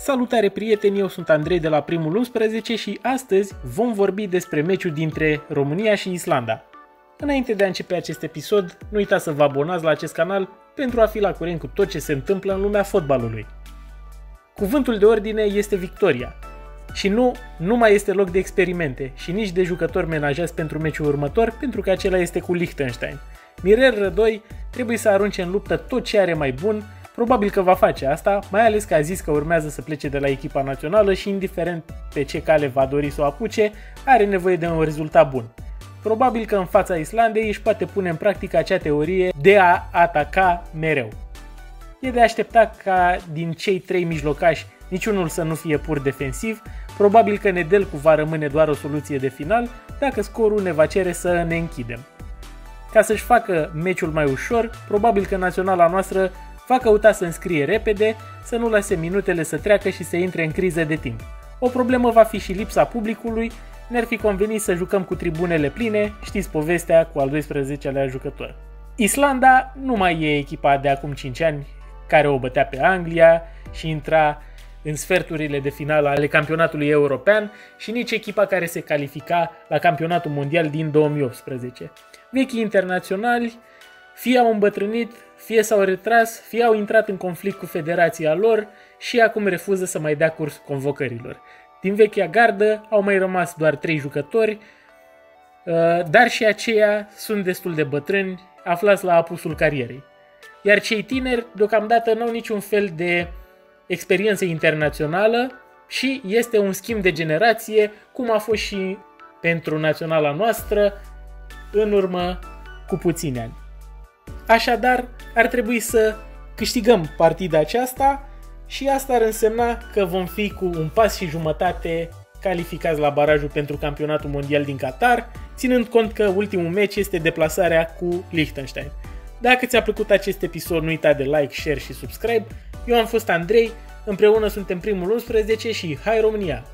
Salutare prieteni, eu sunt Andrei de la primul 11 și astăzi vom vorbi despre meciul dintre România și Islanda. Înainte de a începe acest episod, nu uitați să vă abonați la acest canal pentru a fi la curent cu tot ce se întâmplă în lumea fotbalului. Cuvântul de ordine este victoria. Și nu, nu mai este loc de experimente și nici de jucători menajați pentru meciul următor, pentru că acela este cu Liechtenstein. Mirel Rădoi trebuie să arunce în luptă tot ce are mai bun Probabil că va face asta, mai ales că a zis că urmează să plece de la echipa națională și indiferent pe ce cale va dori să o apuce, are nevoie de un rezultat bun. Probabil că în fața Islandei își poate pune în practică acea teorie de a ataca mereu. E de aștepta ca din cei trei mijlocași niciunul să nu fie pur defensiv, probabil că Nedelcu va rămâne doar o soluție de final dacă scorul ne va cere să ne închidem. Ca să-și facă meciul mai ușor, probabil că naționala noastră va căuta să înscrie repede, să nu lase minutele să treacă și să intre în criză de timp. O problemă va fi și lipsa publicului, ne-ar fi convenit să jucăm cu tribunele pline, știți povestea cu al 12-lea jucător. Islanda nu mai e echipa de acum 5 ani care o bătea pe Anglia și intra în sferturile de finală ale campionatului european și nici echipa care se califica la campionatul mondial din 2018. Vechii internaționali fie au îmbătrânit, fie s-au retras, fie au intrat în conflict cu federația lor și acum refuză să mai dea curs convocărilor. Din vechea gardă au mai rămas doar trei jucători, uh, dar și aceia sunt destul de bătrâni, aflați la apusul carierei. Iar cei tineri deocamdată nu au niciun fel de experiență internațională și este un schimb de generație, cum a fost și pentru naționala noastră în urmă cu puțini ani. Așadar, ar trebui să câștigăm partida aceasta și asta ar însemna că vom fi cu un pas și jumătate calificați la barajul pentru campionatul mondial din Qatar, ținând cont că ultimul meci este deplasarea cu Liechtenstein. Dacă ți-a plăcut acest episod, nu uita de like, share și subscribe. Eu am fost Andrei, împreună suntem primul 11 și hai România!